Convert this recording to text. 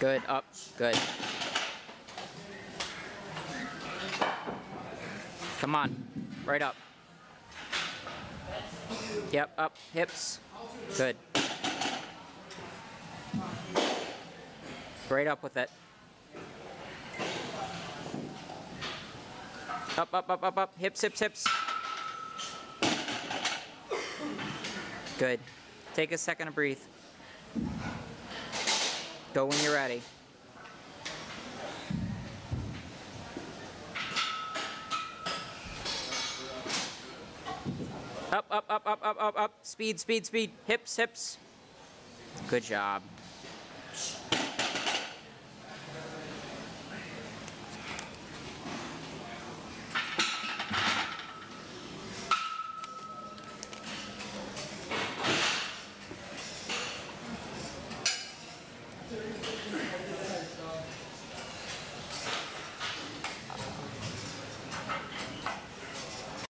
Good, up, good. Come on, right up. Yep, up, hips. Good. Right up with it. Up, up, up, up, up. Hips, hips, hips. Good. Take a second to breathe. Go when you're ready. Up, up, up, up, up, up, up. Speed, speed, speed. Hips, hips. Good job.